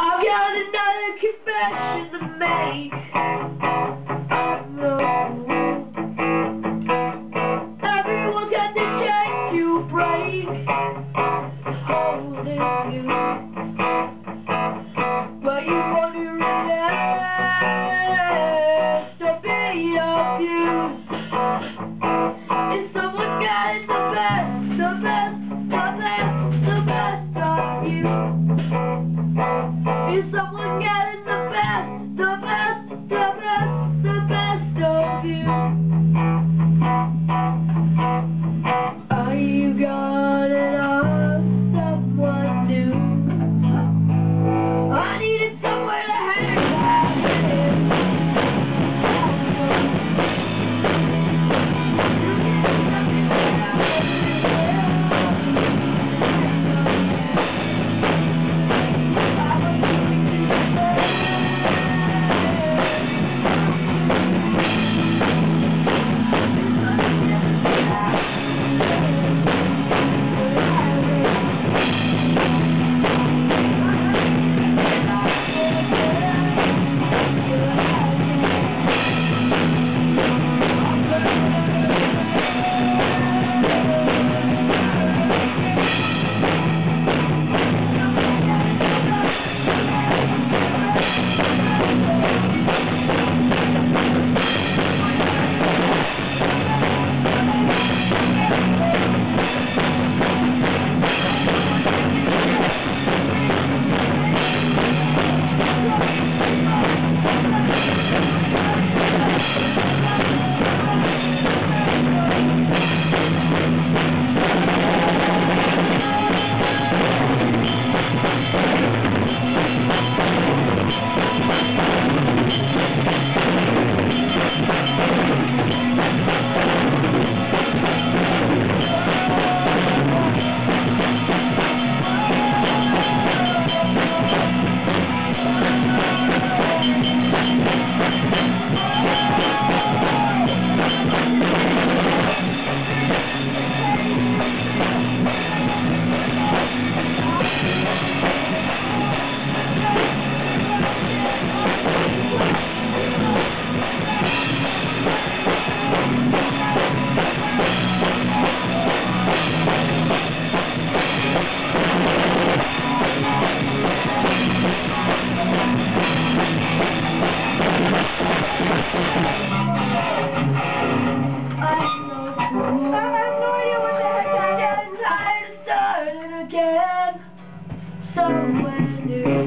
I've got another confession to make. Everyone got chance to break. Holding you. But you to be abused. If someone's got it the best, the best. is. wonder.